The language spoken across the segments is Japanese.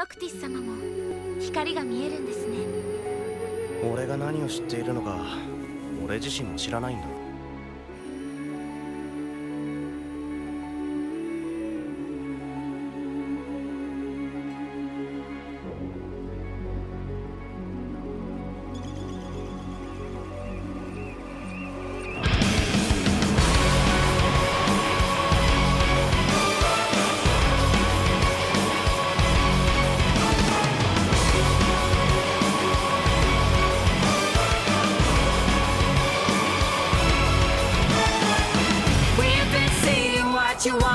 ノクティス様も光が見えるんですね。俺が何を知っているのか俺自身も知らないんだ。what you want.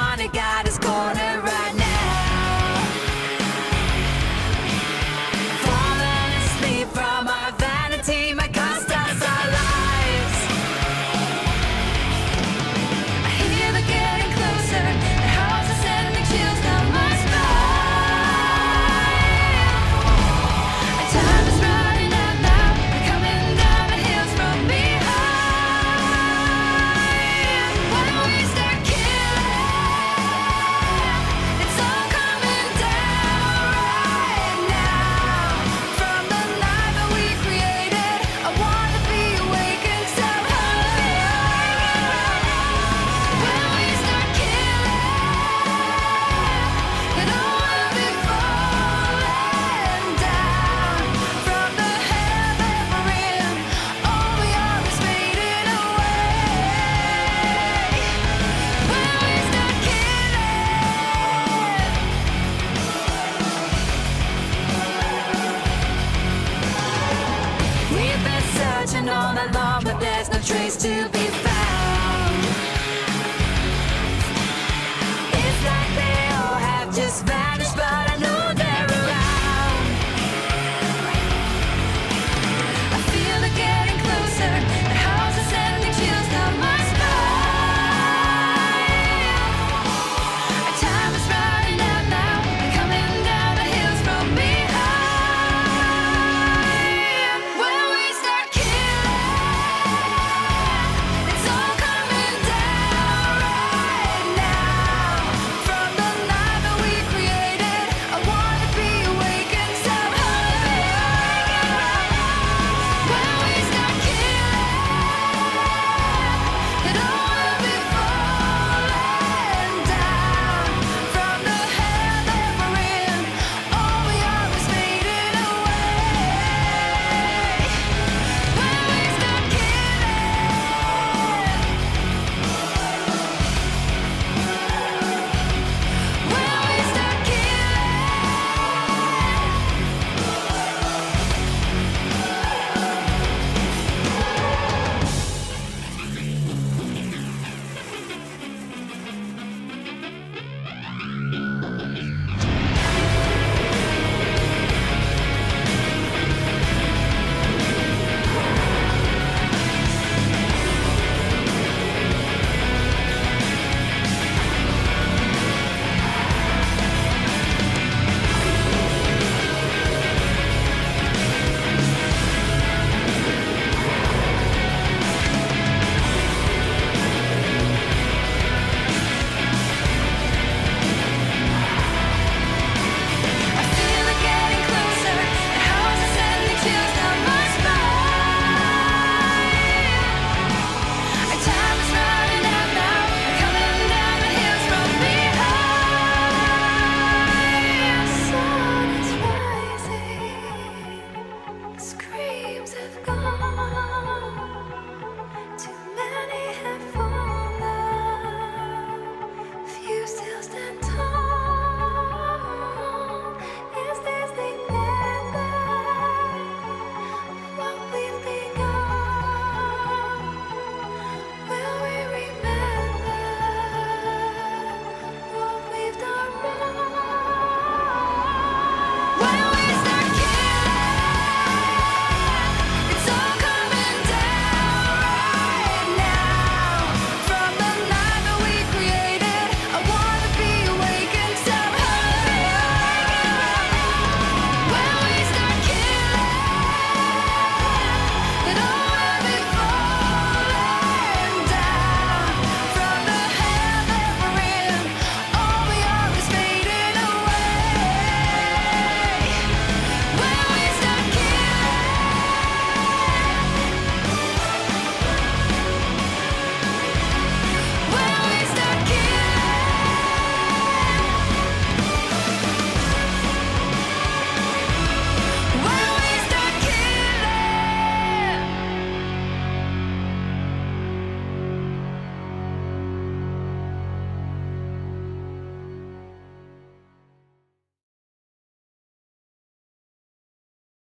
trees to be